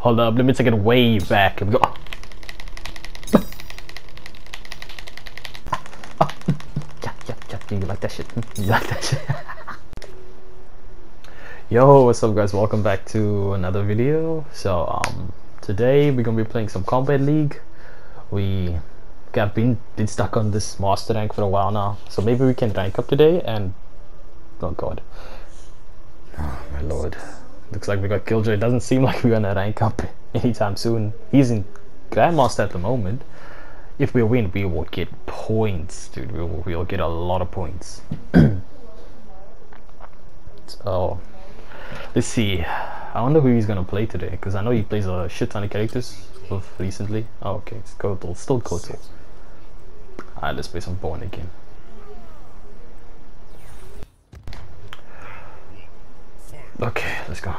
Hold up, let me take it way back. Let me go. You like that shit? You like that shit? Yo, what's up guys? Welcome back to another video. So, um, today we're gonna be playing some Kombat League. We have been been stuck on this master rank for a while now, so maybe we can rank up today. And oh god, oh my lord, looks like we got Killjoy. It doesn't seem like we're gonna rank up anytime soon. He's in Grandmaster at the moment. If we win, we will get points, dude. We will, we'll get a lot of points. so, let's see. I wonder who he's gonna play today, because I know he plays a shit ton of characters recently. Oh, okay, it's Kotal, still Kotal. Alright, let's play some Born again. Okay, let's go.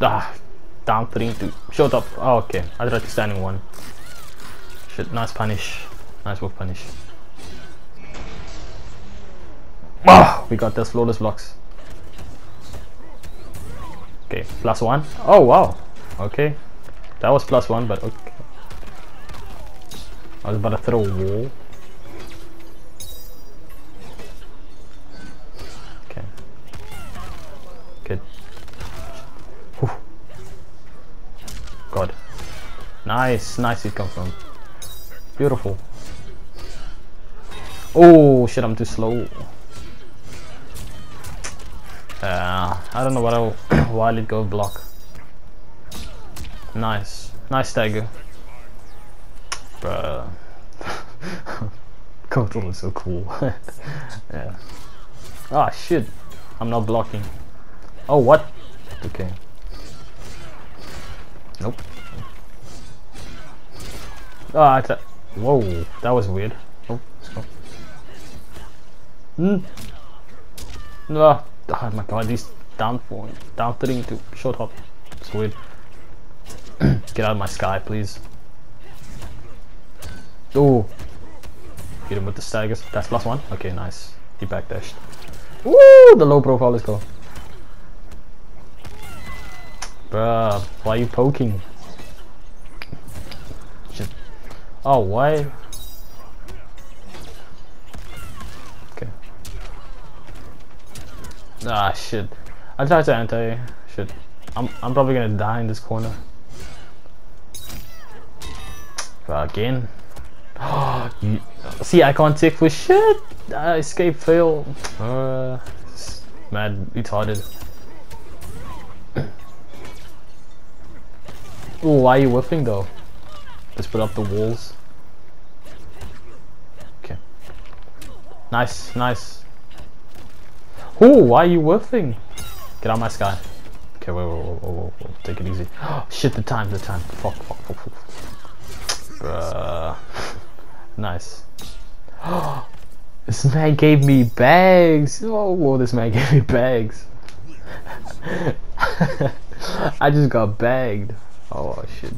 Ah, down three two. Shut up. Oh, okay. I tried to standing one. Shit, nice punish. Nice work punish. Ah, we got those flawless blocks. Okay, plus one. Oh wow. Okay. That was plus one, but okay. I was about to throw a wall. Nice, nice it come from. Beautiful. Oh shit, I'm too slow. Uh, I don't know what I why it go block. Nice, nice stagger. Bruh. Kotal is so cool. yeah. Ah shit, I'm not blocking. Oh what? Okay. Nope. Oh, whoa, that was weird. Oh, Hmm. No. Oh my god, these down four, down three to short hop. It's weird. Get out of my sky, please. Oh, hit him with the staggers. That's plus one. Okay, nice. He backdashed. Woo! The low profile. Let's go. Bruh, why are you poking? Shit. Oh, why? Okay. Ah shit. I tried to anti shit. I'm I'm probably gonna die in this corner. Again. you, see I can't take for shit. Uh, escape fail. Uh, mad retarded. oh, why are you whiffing though? Let's put up the walls. Okay. Nice, nice. Oh, why are you whiffing? Get out my sky. Okay, wait, wait, wait, wait, wait, take it easy. Oh, shit, the time, the time. Fuck, fuck, fuck, fuck. Bruh. nice. this man gave me bags. Oh, whoa, this man gave me bags. I just got bagged. Oh, shit.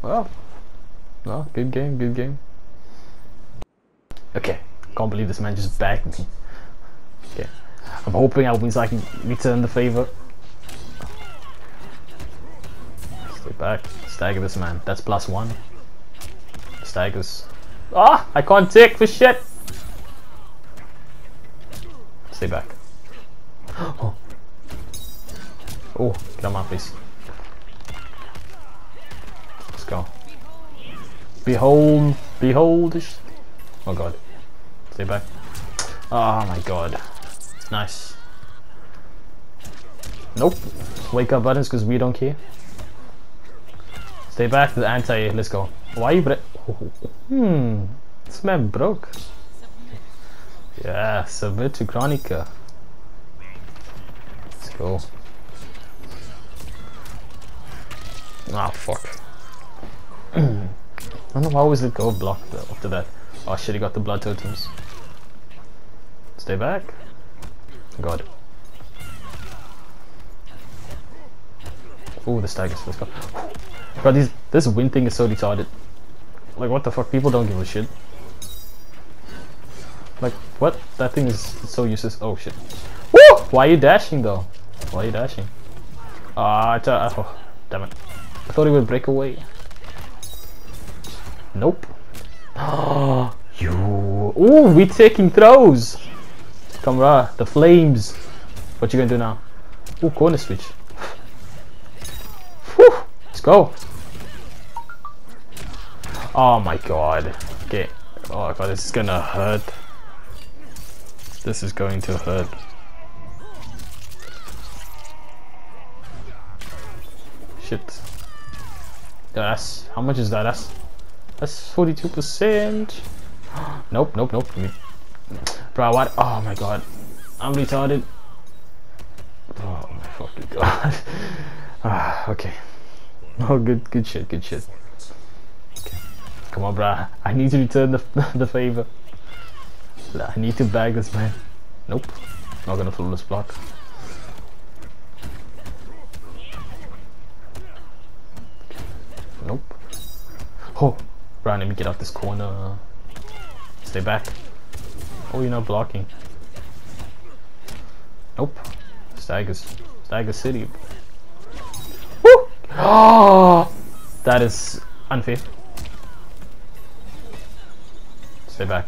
Well, well, good game, good game. Okay, can't believe this man just bagged me. Okay. I'm hoping that means I can return the favor. Stay back. Stagger this man. That's plus one. Staggers. Ah! I can't take for shit! Stay back. Oh. Oh, get on my face. Let's go. Behold, behold. Oh god. Stay back. Oh my god. Nice. Nope. Wake up buttons because we don't care. Stay back the anti. Let's go. Why you bre Hmm. This man broke. Yeah, submit to Kronika. Let's go. Ah, oh, fuck. I don't know why was it go blocked after that. Oh shit, he got the blood totems. Stay back. God. Oh, the staggers. Let's go. Bro, these, this wind thing is so retarded. Like, what the fuck? People don't give a shit. Like, what? That thing is so useless. Oh, shit. Woo! Why are you dashing, though? Why are you dashing? Ah, uh, oh, damn it. I thought he would break away. Nope. Oh, you. Ooh, we taking throws. Come on, the flames. What you gonna do now? Ooh, corner switch. Whew, let's go. Oh my god. Okay. Oh god, this is gonna hurt. This is going to hurt. Shit. That's how much is that? That's that's 42%. nope, nope, nope. Bro, what? Oh my god. I'm retarded. Oh my fucking god. ah, okay. Oh, good, good shit, good shit. Okay. Come on, bro. I need to return the, the favor. I need to bag this man. Nope. Not gonna fool this block. Nope. Oh, Brian, let me get out this corner. Stay back. Oh, you're not blocking. Nope. Staggers. Stagger City. Woo! Oh, that is unfair. Stay back.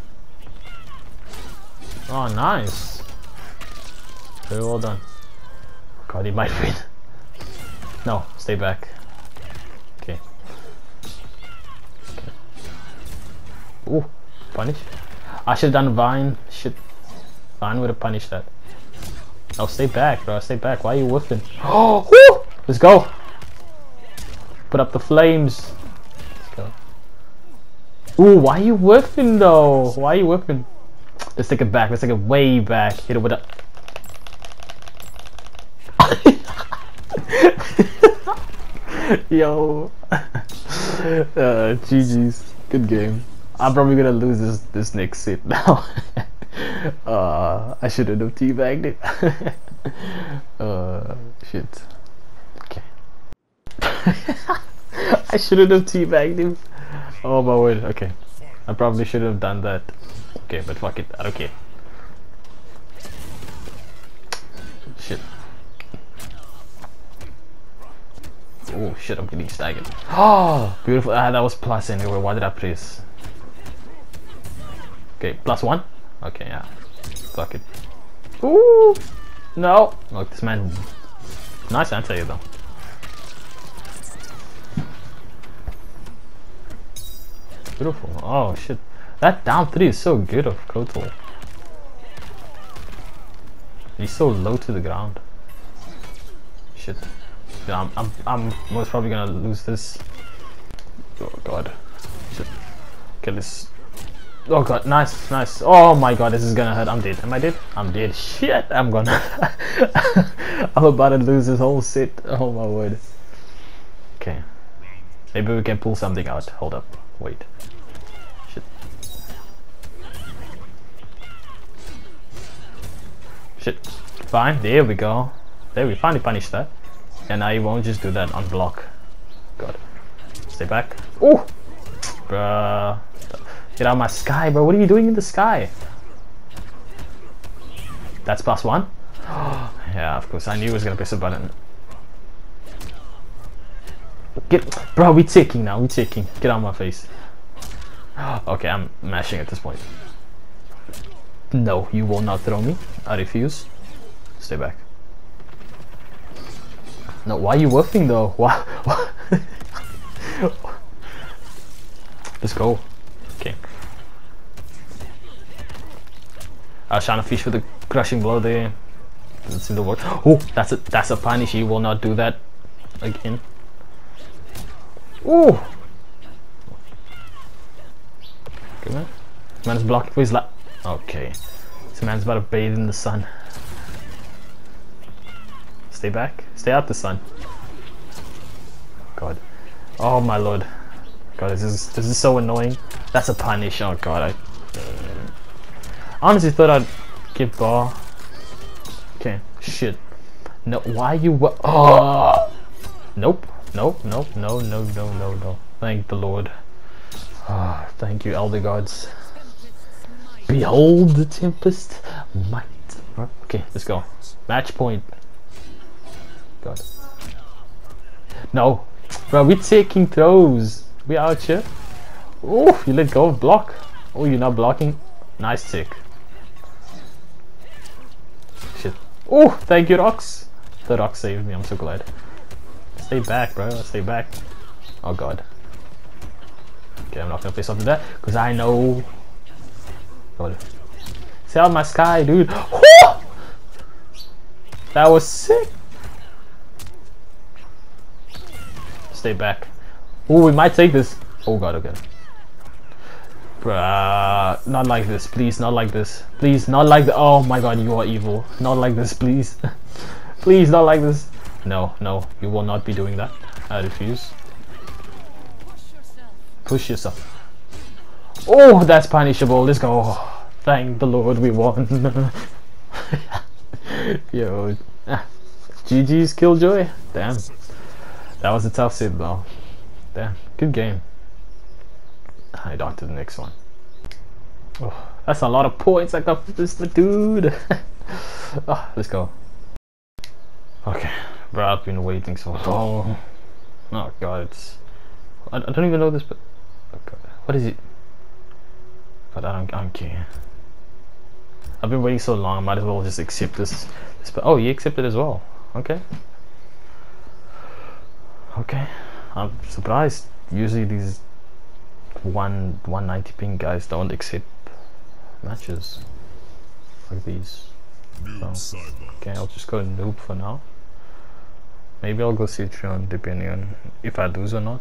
Oh, nice. Very well done. God, he might win. No, stay back. Ooh, punish. I should have done Vine. Shit. Vine would have punished that. Oh, stay back, bro. Stay back. Why are you whiffing? Oh, woo! Let's go. Put up the flames. Let's go. Ooh, why are you whiffing though? Why are you whiffing? Let's take it back. Let's take it way back. Hit it with a. Yo. uh, GG's. Good game. I'm probably gonna lose this this next sit now. uh, I shouldn't have teabagged it. uh, shit. Okay. I shouldn't have teabagged him. Oh my word. Okay. I probably should have done that. Okay, but fuck it, I don't care. Shit. Oh shit, I'm getting staggered. Oh, beautiful. Ah, that was plus anyway. Why did I press? Okay, plus one? Okay, yeah. Fuck it. Ooh! No! Look, this man. Nice anti though. Beautiful. Oh shit. That down three is so good of Kotal. He's so low to the ground. Shit. Yeah, I'm, I'm, I'm most probably gonna lose this. Oh god. Shit. Okay, this. Oh god, nice, nice. Oh my god, this is gonna hurt. I'm dead. Am I dead? I'm dead. Shit, I'm gonna. I'm about to lose this whole set. Oh my word. Okay. Maybe we can pull something out. Hold up. Wait. Shit. Shit. Fine, there we go. There we finally punished that. And I won't just do that on block. God. Stay back. Oh! Bruh. Get out of my sky, bro. What are you doing in the sky? That's plus one? yeah, of course. I knew he was gonna press a button. Get, bro, we ticking now. We ticking. Get out of my face. okay, I'm mashing at this point. No, you will not throw me. I refuse. Stay back. No, why are you woofing though? Why? Let's go. Okay. I was trying to fish for the crushing blow there. Doesn't seem to work. Oh, that's a that's a punish. He will not do that again. Ooh. Good man. Man's blocked for his lap. Okay. This man's about to bathe in the sun. Stay back. Stay out the sun. God. Oh my lord. God, this is this is so annoying. That's a punish. Oh god, I honestly thought I'd get bar. Okay, shit. No, why you? Oh, nope, nope, nope, no, no, no, no, no. Thank the Lord. Oh, thank you, elder gods. Behold the tempest might. Okay, let's go. Match point. god. No. Bro, we're taking throws. We out here. Oh, you let go of block. Oh, you're not blocking. Nice tick. Oh, thank you, Rocks. The Rock saved me. I'm so glad. Stay back, bro. Stay back. Oh, God. Okay, I'm not gonna place something there because I know. God. Sell my sky, dude. That was sick. Stay back. Oh, we might take this. Oh god, okay. Bruh, not like this, please, not like this. Please, not like the- Oh my god, you are evil. Not like this, please. please, not like this. No, no, you will not be doing that. I refuse. Push yourself. Oh, that's punishable. Let's go. Thank the Lord we won. Yo, GG's Killjoy. Damn, that was a tough sit though. Damn, good game. Head on to the next one. Oh, that's a lot of points I got for this dude. oh, let's go. Okay, bro, I've been waiting so long. Oh god, it's. I, I don't even know this, but oh what is it? But I don't, I don't care. I've been waiting so long, I might as well just accept this. this oh, you accepted as well. Okay. Okay. I'm surprised. Usually these one 190 ping guys don't accept matches like these. So, okay, I'll just go noob for now. Maybe I'll go Cetrion depending on if I lose or not.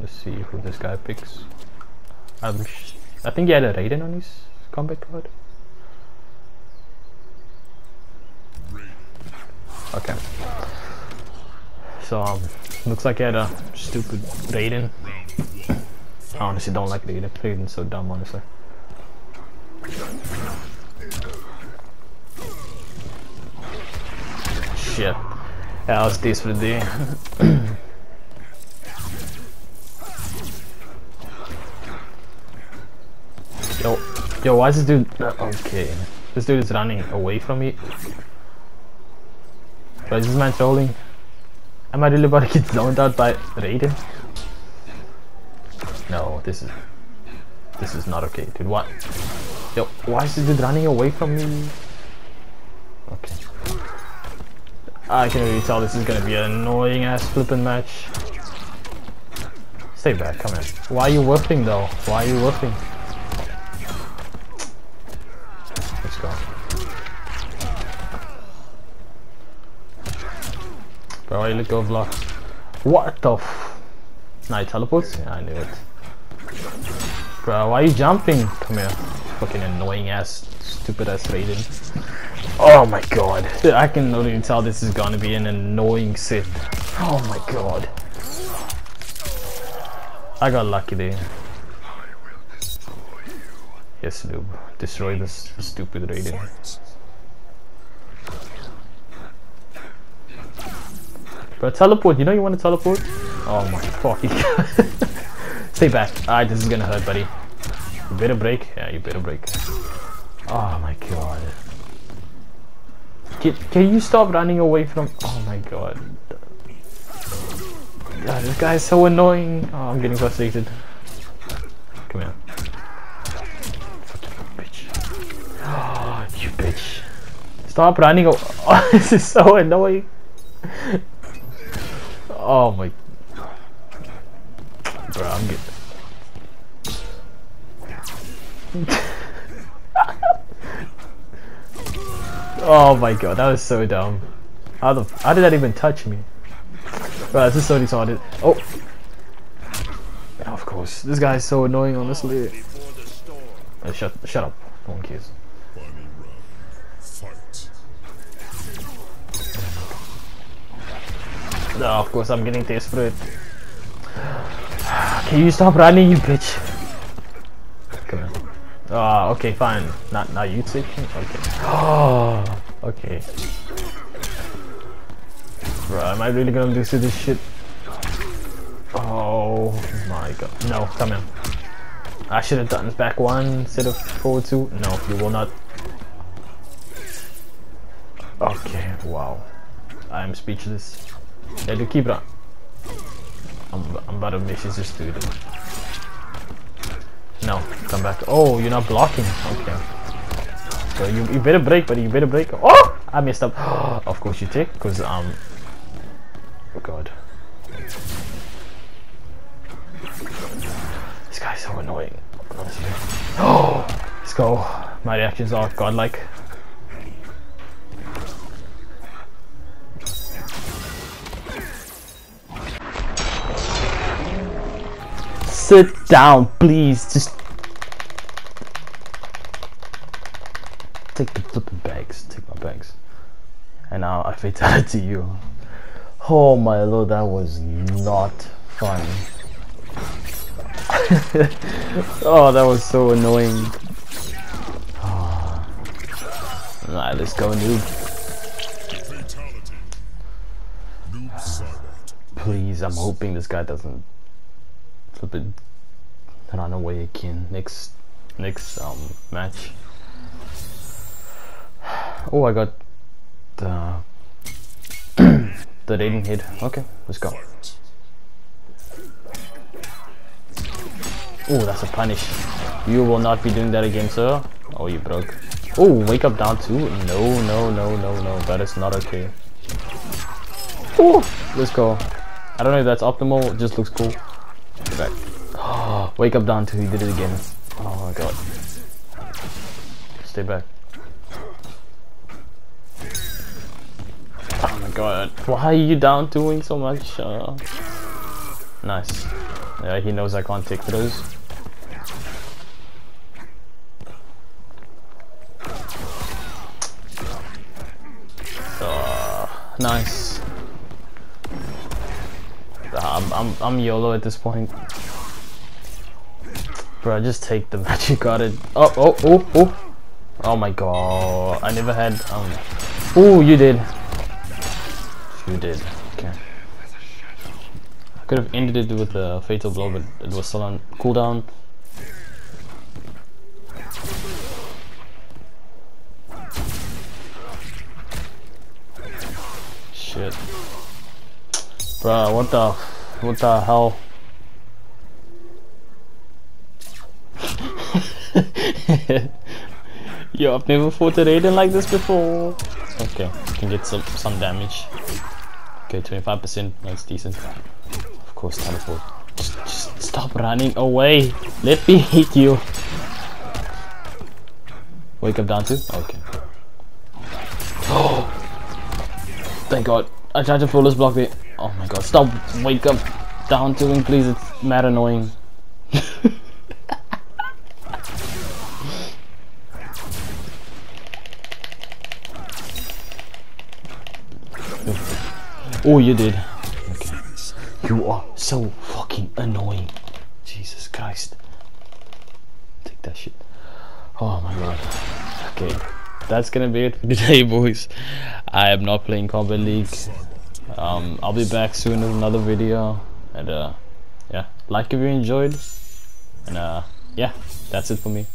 Let's see who this guy picks. I'm I think he had a Raiden on his Kombat card. Okay. So, um, looks like he had a stupid Raiden. I honestly don't like Raiden. Raiden's so dumb, honestly. Shit. I was desperate there. yo, yo, why is this dude... Okay. This dude is running away from me. But is this man trolling? Am I really about to get zoned out by Raiden? No, this is... This is not okay, dude. What? Yo, why is dude running away from me? Okay. I can already tell this is gonna be an annoying ass flipping match. Stay back, come here. Why are you whipping though? Why are you whipping? Let's go. Bro, I let go of lock. What the f- he teleports? Yeah, I knew it. Bro, why are you jumping? Come here. Fucking annoying ass, stupid ass Raiden. Oh my god. I can already tell this is gonna be an annoying sit. Oh my god. I got lucky there. Yes, noob. Destroy this stupid Raiden. But teleport, you know you want to teleport? Oh my fucking god. Stay back. Alright, this is gonna hurt, buddy. You better break. Yeah, you better break. Oh my god. Can, can you stop running away from... Oh my god. God, this guy is so annoying. Oh, I'm getting frustrated. Come here. Bitch. You bitch. Stop running. Oh, this is so annoying. Oh my... Bro, I'm getting... oh my god, that was so dumb. How the how did that even touch me? Bro, this is so retarded. Oh, of course, this guy is so annoying. Honestly, uh, shut shut up. One cares. No, of course I'm getting desperate. Can you stop running, you bitch? Come on. Ah, okay, fine. Not not you taking. Okay. Oh, okay. Bro, am I really gonna to this shit? Oh my god. No, come in. I should have done back one instead of forward two. No, you will not. Okay, wow. I'm speechless. Yeah, to keep it on. I'm, I'm about to miss this dude. No, come back. Oh, you're not blocking. Okay. So you, you better break, buddy. You better break. Oh, I messed up. of course you take, cause um. Oh God. This guy's so annoying. Oh, let's go. My reactions are godlike. Sit down, please. Just take the flipping bags. Take my bags. And now I fatality you. Oh my lord, that was not fun. oh, that was so annoying. Oh. Alright, let's go, noob. Please, I'm hoping this guy doesn't flip it run away again next next um match. Oh, I got the the rating hit. Okay, let's go. Oh, that's a punish. You will not be doing that again, sir. Oh, you broke. Oh, wake up down too? No, no, no, no, no. That is not okay. Oh, let's go. I don't know if that's optimal. It just looks cool. Back. Oh, wake up down two. He did it again. Oh my god. Stay back. Oh my god. Why are you down doing so much? Uh, nice. Yeah, he knows I can't take those. Uh, nice. I'm, I'm, I'm YOLO at this point. Bro, just take the magic got it. Oh, oh, oh, oh. Oh my god. I never had, um. Oh, you did. You did. Okay. I could have ended it with a fatal blow, but it was still on cooldown. Shit. Bruh, what the, what the hell? Yo, I've never fought a Raiden like this before. Okay, can get some, some damage. Okay, 25%, that's decent. Of course, teleport. Just, just stop running away. Let me hit you. Wake up down to? Okay. Oh! Thank god. I tried to this block there. Oh my god, stop. Wake up down to him, please. It's mad annoying. Oh, you did. Okay. You are so fucking annoying. Jesus Christ. Take that shit. Oh my god. Okay. That's gonna be it for today, boys. I am not playing Kombat League. Um, I'll be back soon with another video. And uh, yeah, like if you enjoyed. And uh, yeah, that's it for me.